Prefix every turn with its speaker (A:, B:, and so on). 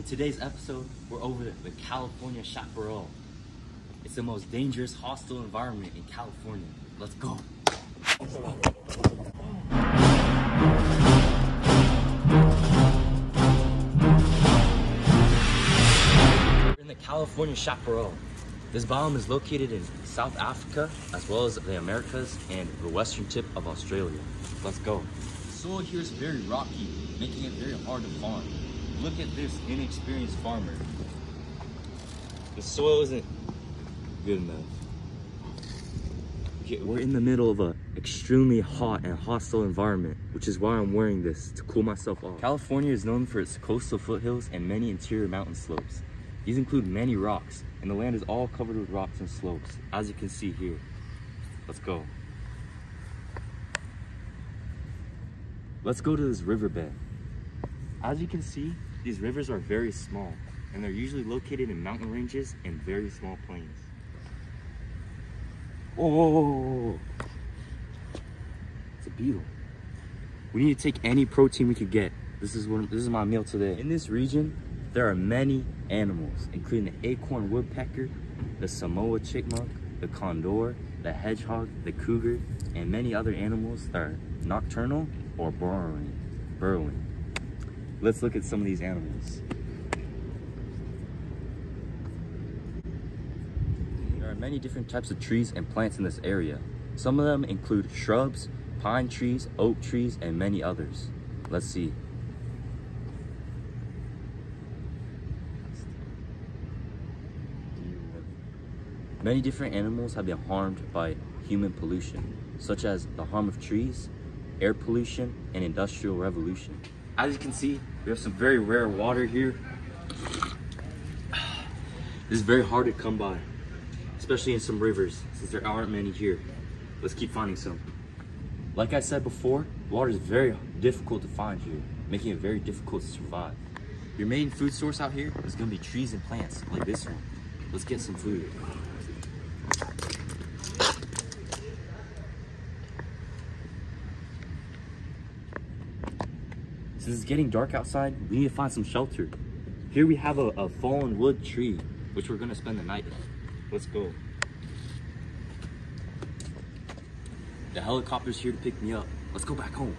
A: In today's episode, we're over the California Chaparral. It's the most dangerous, hostile environment in California. Let's go. We're in the California Chaparral. This biome is located in South Africa, as well as the Americas and the western tip of Australia. Let's go. The soil here is very rocky, making it very hard to farm. Look at this inexperienced farmer. The soil isn't good enough. Okay, we're in the middle of a extremely hot and hostile environment, which is why I'm wearing this to cool myself off. California is known for its coastal foothills and many interior mountain slopes. These include many rocks, and the land is all covered with rocks and slopes, as you can see here. Let's go. Let's go to this riverbed. As you can see, these rivers are very small, and they're usually located in mountain ranges and very small plains. Whoa. It's a beetle. We need to take any protein we could get. This is what this is my meal today. In this region, there are many animals, including the acorn woodpecker, the Sonoma chipmunk, the condor, the hedgehog, the cougar, and many other animals that are nocturnal or burrowing. burrowing. Let's look at some of these animals. There are many different types of trees and plants in this area. Some of them include shrubs, pine trees, oak trees, and many others. Let's see. Many different animals have been harmed by human pollution, such as the harm of trees, air pollution, and industrial revolution. As you can see, we have some very rare water here. This is very hard to come by, especially in some rivers, since there aren't many here. Let's keep finding some. Like I said before, water is very difficult to find here, making it very difficult to survive. Your main food source out here is gonna be trees and plants, like this one. Let's get some food. Since it's getting dark outside, we need to find some shelter. Here we have a, a fallen wood tree, which we're gonna spend the night in. Let's go. The helicopter's here to pick me up. Let's go back home.